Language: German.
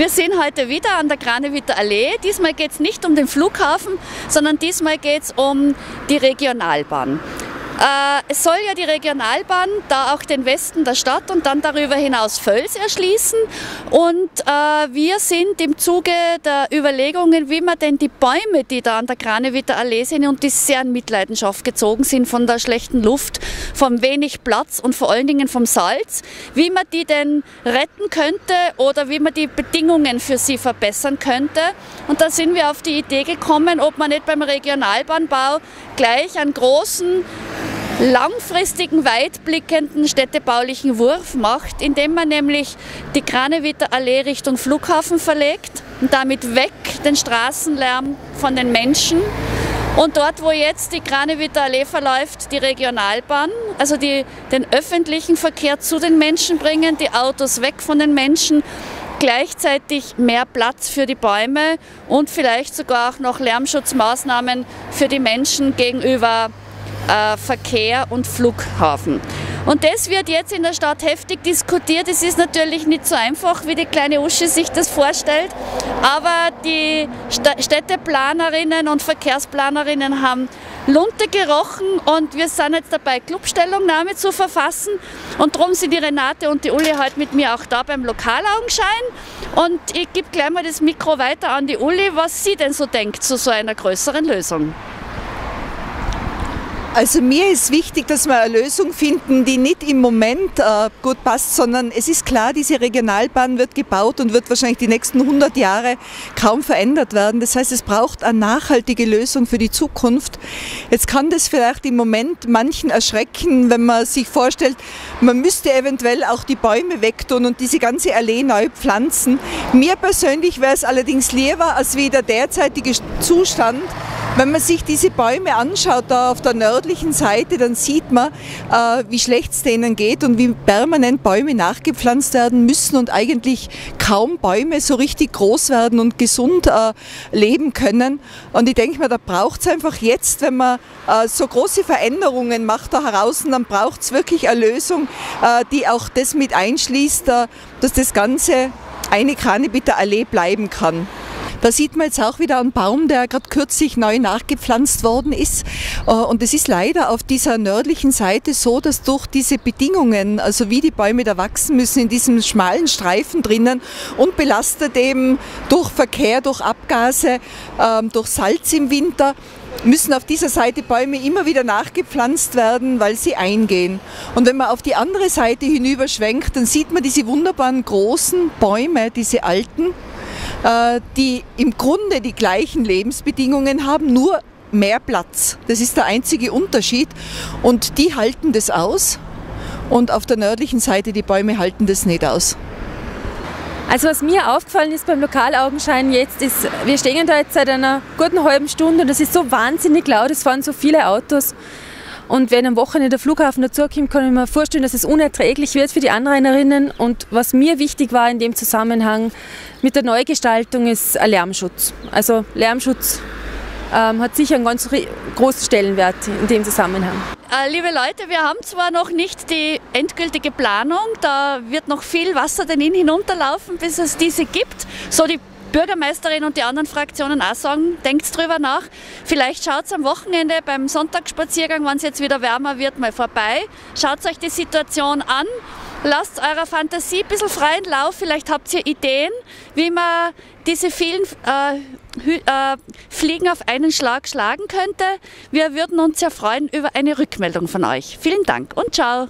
Wir sind heute wieder an der Granewitter Allee. Diesmal geht es nicht um den Flughafen, sondern diesmal geht es um die Regionalbahn. Äh, es soll ja die Regionalbahn da auch den Westen der Stadt und dann darüber hinaus Völs erschließen. Und äh, wir sind im Zuge der Überlegungen, wie man denn die Bäume, die da an der Kranewitter Allee sind und die sehr in Mitleidenschaft gezogen sind von der schlechten Luft, vom wenig Platz und vor allen Dingen vom Salz, wie man die denn retten könnte oder wie man die Bedingungen für sie verbessern könnte. Und da sind wir auf die Idee gekommen, ob man nicht beim Regionalbahnbau gleich einen großen langfristigen, weitblickenden städtebaulichen Wurf macht, indem man nämlich die Kranewitter Allee Richtung Flughafen verlegt und damit weg den Straßenlärm von den Menschen. Und dort, wo jetzt die Kranewitter Allee verläuft, die Regionalbahn, also die, den öffentlichen Verkehr zu den Menschen bringen, die Autos weg von den Menschen, gleichzeitig mehr Platz für die Bäume und vielleicht sogar auch noch Lärmschutzmaßnahmen für die Menschen gegenüber äh, Verkehr und Flughafen. Und das wird jetzt in der Stadt heftig diskutiert. Es ist natürlich nicht so einfach, wie die kleine Uschi sich das vorstellt, aber die Städteplanerinnen und Verkehrsplanerinnen haben Lunte gerochen und wir sind jetzt dabei, Clubstellungnahme zu verfassen. Und darum sind die Renate und die Uli heute mit mir auch da beim Lokalaugenschein. Und ich gebe gleich mal das Mikro weiter an die Uli, was sie denn so denkt zu so einer größeren Lösung. Also mir ist wichtig, dass wir eine Lösung finden, die nicht im Moment äh, gut passt, sondern es ist klar, diese Regionalbahn wird gebaut und wird wahrscheinlich die nächsten 100 Jahre kaum verändert werden. Das heißt, es braucht eine nachhaltige Lösung für die Zukunft. Jetzt kann das vielleicht im Moment manchen erschrecken, wenn man sich vorstellt, man müsste eventuell auch die Bäume wegtun und diese ganze Allee neu pflanzen. Mir persönlich wäre es allerdings lieber als wie der derzeitige Zustand, wenn man sich diese Bäume anschaut, da auf der nördlichen Seite, dann sieht man, äh, wie schlecht es denen geht und wie permanent Bäume nachgepflanzt werden müssen und eigentlich kaum Bäume so richtig groß werden und gesund äh, leben können. Und ich denke mir, da braucht es einfach jetzt, wenn man äh, so große Veränderungen macht da heraus, dann braucht es wirklich eine Lösung, die auch das mit einschließt, dass das Ganze eine Kranebitter Allee bleiben kann. Da sieht man jetzt auch wieder einen Baum, der gerade kürzlich neu nachgepflanzt worden ist. Äh, und es ist leider auf dieser nördlichen Seite so, dass durch diese Bedingungen, also wie die Bäume da wachsen müssen, in diesem schmalen Streifen drinnen und belastet eben durch Verkehr, durch Abgase, ähm, durch Salz im Winter, müssen auf dieser Seite Bäume immer wieder nachgepflanzt werden, weil sie eingehen. Und wenn man auf die andere Seite hinüber schwenkt, dann sieht man diese wunderbaren großen Bäume, diese alten, die im Grunde die gleichen Lebensbedingungen haben, nur mehr Platz. Das ist der einzige Unterschied. Und die halten das aus. Und auf der nördlichen Seite die Bäume halten das nicht aus. Also was mir aufgefallen ist beim Lokalaugenschein jetzt ist, wir stehen da jetzt seit einer guten halben Stunde und es ist so wahnsinnig laut, es fahren so viele Autos. Und wenn am Wochenende der Flughafen dazukommt, kann ich mir vorstellen, dass es unerträglich wird für die Anrainerinnen. Und was mir wichtig war in dem Zusammenhang mit der Neugestaltung ist ein Lärmschutz. Also Lärmschutz ähm, hat sicher einen ganz großen Stellenwert in dem Zusammenhang. Äh, liebe Leute, wir haben zwar noch nicht die endgültige Planung, da wird noch viel Wasser den Inn hinunterlaufen, bis es diese gibt. So die Bürgermeisterin und die anderen Fraktionen auch sagen, denkt drüber nach. Vielleicht schaut am Wochenende beim Sonntagsspaziergang, wenn es jetzt wieder wärmer wird, mal vorbei. Schaut euch die Situation an. Lasst eurer Fantasie ein bisschen freien Lauf. Vielleicht habt ihr Ideen, wie man diese vielen äh, äh, Fliegen auf einen Schlag schlagen könnte. Wir würden uns ja freuen über eine Rückmeldung von euch. Vielen Dank und ciao.